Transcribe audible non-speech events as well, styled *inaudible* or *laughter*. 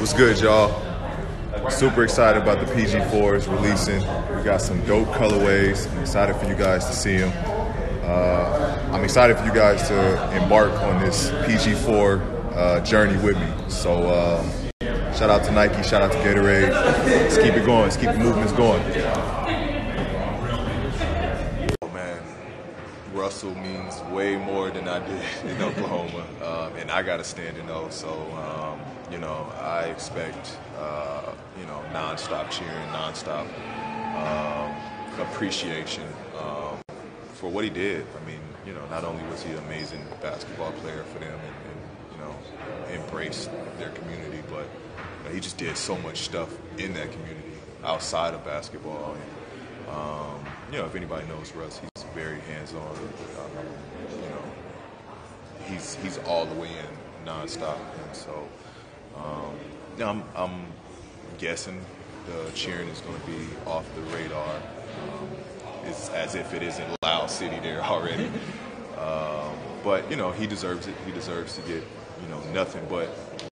What's good, y'all? Super excited about the PG4s releasing. We got some dope colorways. I'm excited for you guys to see them. Uh, I'm excited for you guys to embark on this PG4 uh, journey with me. So, um, shout out to Nike, shout out to Gatorade. Let's keep it going. Let's keep the movements going. Russell means way more than I did *laughs* in Oklahoma, um, and I got to stand in those. So, um, you know, I expect uh, you know nonstop cheering, nonstop um, appreciation um, for what he did. I mean, you know, not only was he an amazing basketball player for them, and, and you know, embraced their community, but you know, he just did so much stuff in that community outside of basketball. And, um, you know, if anybody knows Russ, he's very hands-on. Um, you know, he's he's all the way in, nonstop, and so. Um, I'm, I'm guessing the cheering is going to be off the radar. Um, it's as if it is in Loud City there already. *laughs* Um, but you know, he deserves it. He deserves to get you know nothing but